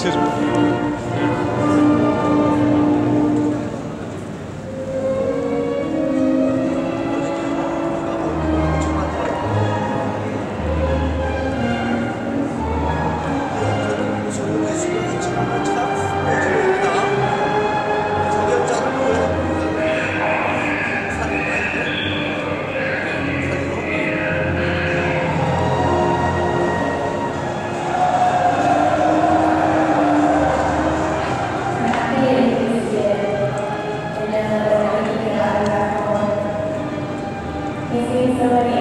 vocês. Thank Cristo,